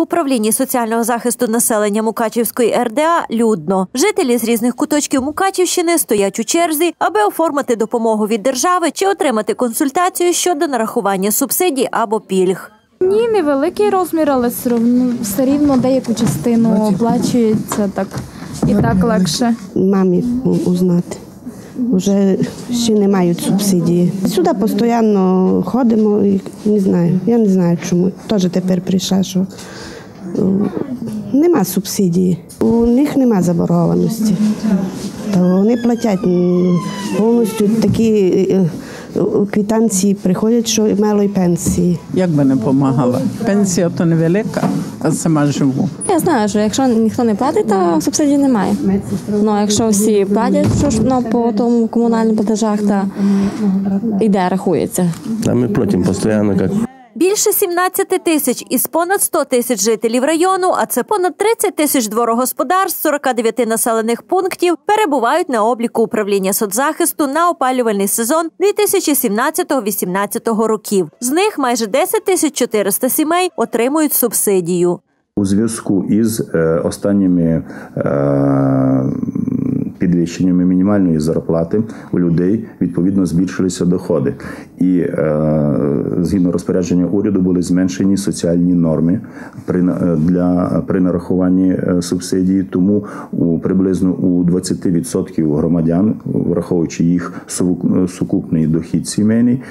В управлінні соціального захисту населення Мукачівської РДА людно. Жителі з різних куточків Мукачівщини стоять у черзі, аби оформити допомогу від держави чи отримати консультацію щодо нарахування субсидій або пільг. Ні, невеликий розмір, але все рівно, все рівно деяку частину оплачується так і так легше. мамі узнати. Вже ще не мають субсидії. Сюди постійно ходимо і не знаю. Я не знаю чому. Теж тепер прийшла, що е, нема субсидії. У них нема заборгованості. То вони платять повністю такі е, квитанції приходять, що мало й пенсії. Як би не допомагала. Пенсія то невелика, а сама живу. Я знаю, що якщо ніхто не платить, то субсидій немає. Ну а якщо всі платять, що ж ну, по тому комунальним платежах, то іде, рахується. Та ми платимо постоянно, как Більше 17 тисяч із понад 100 тисяч жителів району, а це понад 30 тисяч дворогосподарств 49 населених пунктів, перебувають на обліку управління соцзахисту на опалювальний сезон 2017-2018 років. З них майже 10 тисяч 400 сімей отримують субсидію. У зв'язку із е, останніми е, підвищеннями мінімальної зарплати у людей відповідно збільшилися доходи, і е, згідно розпорядження уряду були зменшені соціальні норми при е, для при нарахуванні е, субсидії. Тому у приблизно у 20% громадян, враховуючи їх сукупний дохід сімейний,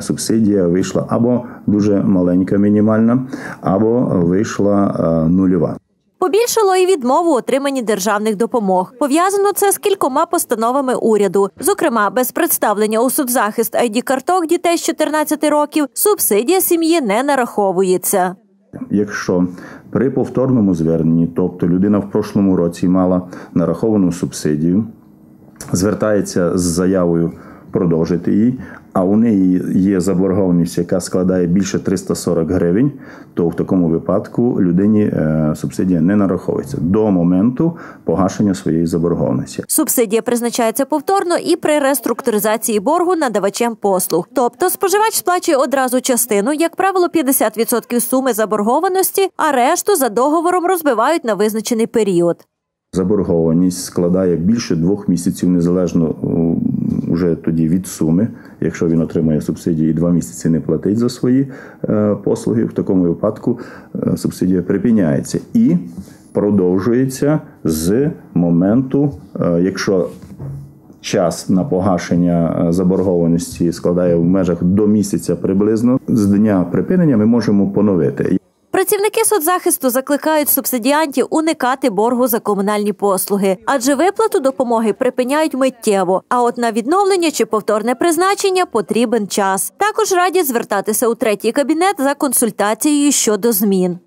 субсидія вийшла або дуже маленька мінімальна, або вийшла нульова. Побільшало і відмову отриманні державних допомог. Пов'язано це з кількома постановами уряду. Зокрема, без представлення у соцзахист id карток дітей з 14 років субсидія сім'ї не нараховується. Якщо при повторному зверненні, тобто людина в прошлому році мала нараховану субсидію, звертається з заявою продовжити її, а у неї є заборгованість, яка складає більше 340 гривень, то в такому випадку людині е, субсидія не нараховується до моменту погашення своєї заборгованості. Субсидія призначається повторно і при реструктуризації боргу надавачем послуг. Тобто споживач сплачує одразу частину, як правило, 50% суми заборгованості, а решту за договором розбивають на визначений період. Заборгованість складає більше двох місяців незалежно у, уже тоді від суми. Якщо він отримує субсидії і два місяці не платить за свої е, послуги, в такому випадку е, субсидія припиняється і продовжується з моменту, е, якщо час на погашення заборгованості складає в межах до місяця приблизно, з дня припинення ми можемо поновити. Працівники соцзахисту закликають субсидіантів уникати боргу за комунальні послуги, адже виплату допомоги припиняють миттєво. А от на відновлення чи повторне призначення потрібен час. Також радять звертатися у третій кабінет за консультацією щодо змін.